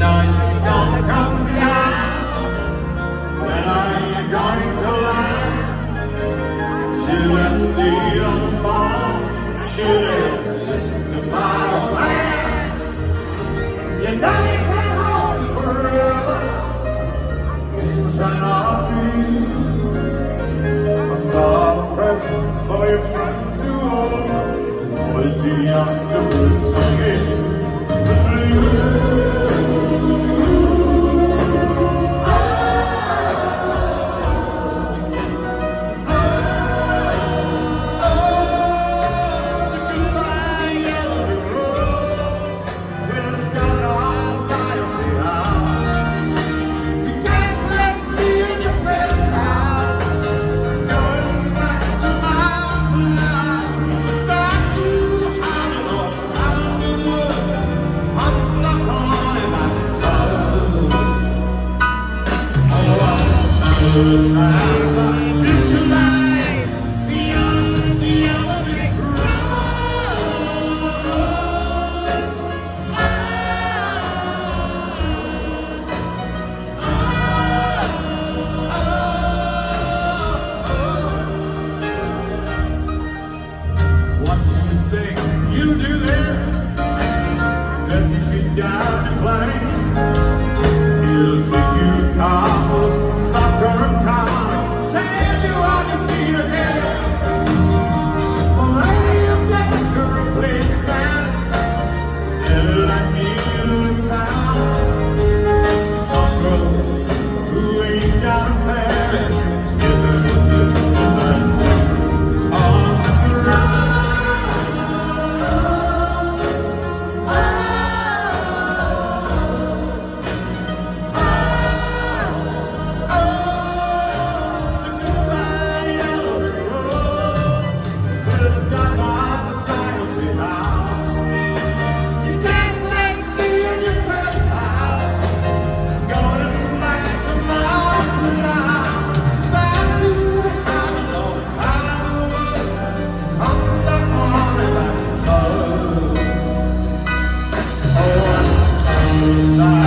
now don't come. When are you going to learn? Should let the needle. Should listen to my plan? You know you can't hold forever. A present for your to. Always be young to listen. Jerusalem. one man. side.